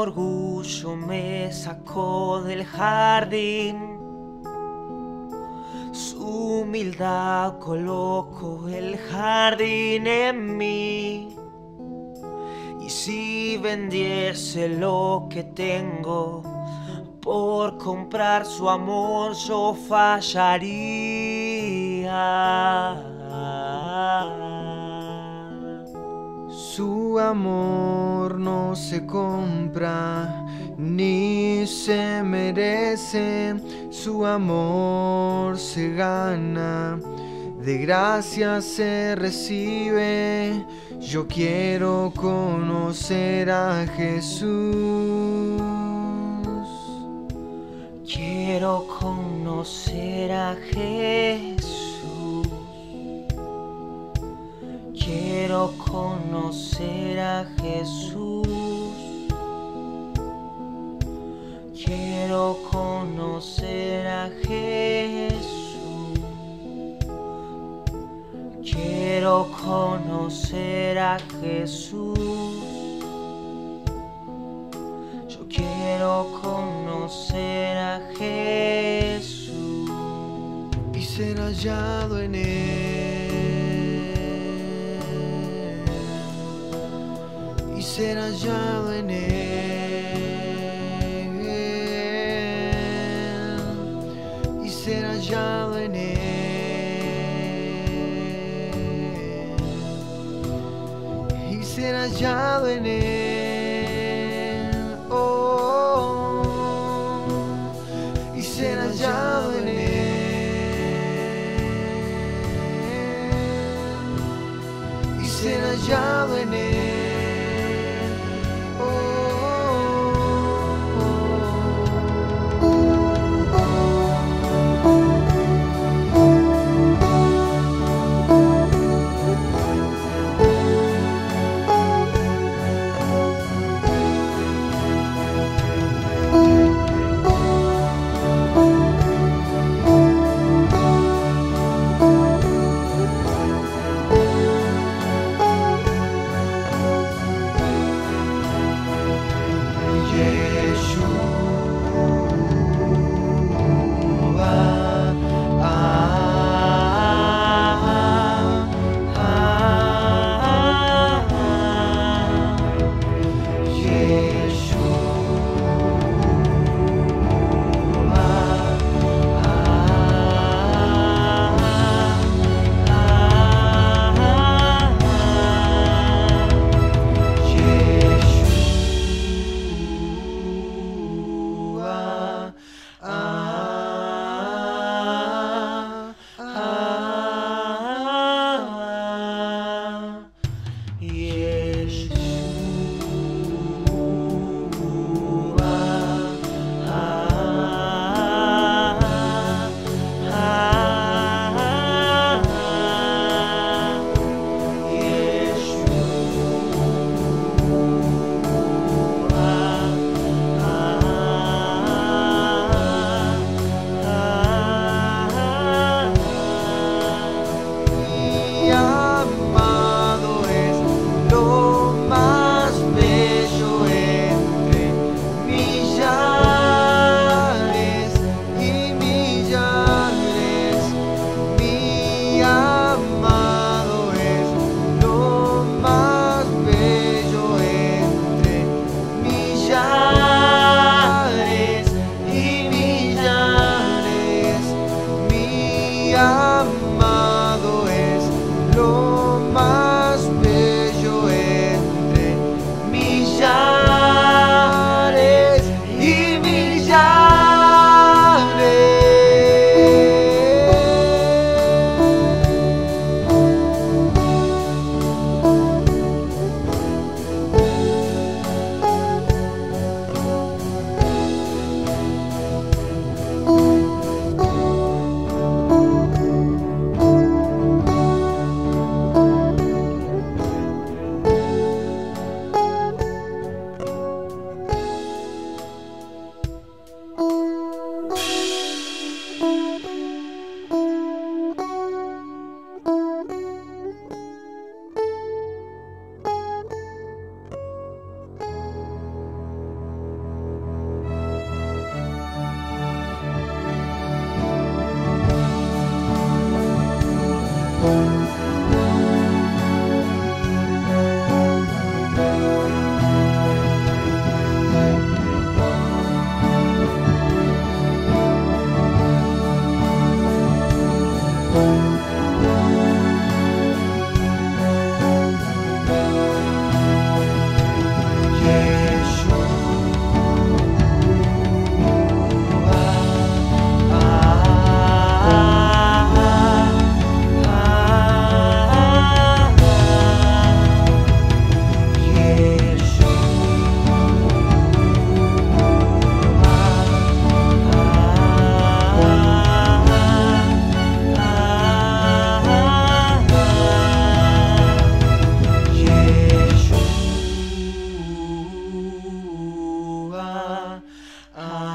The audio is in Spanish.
orgullo me sacó del jardín. Su humildad colocó el jardín en mí. Y si vendiese lo que tengo por comprar su amor, yo fallaría. Su amor no se compra ni se merece, su amor se gana, de gracia se recibe. Yo quiero conocer a Jesús. Quiero conocer a Jesús. Conocer a Jesús. Quiero conocer a Jesús. Quiero conocer a Jesús. Yo quiero conocer a Jesús. y ser hallado en él y ser hallado en él y ser hallado en él y ser hallado en él Ah.